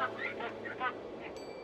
ハハハハ!